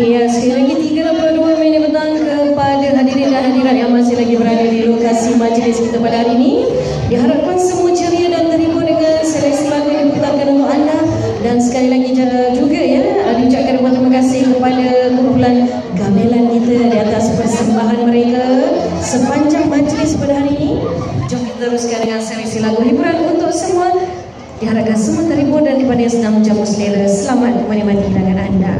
Iya, sekali lagi 32 minit petang kepada hadirin dan hadirat yang masih lagi berada di lokasi majlis kita pada hari ini. Diharapkan semua ceria dan terhibur dengan seleksi lagu yang diputarkan untuk anda. Dan sekali lagi juga ya, diucapkan ribuan terima kasih kepada kumpulan gamelan kita di atas persembahan mereka sepanjang majlis pada hari ini. Jom kita teruskan dengan seleksi lagu hiburan untuk semua. Diharapkan semua terhibur dan daripada yang sedang menjamu selera. Selamat menikmati hidangan anda.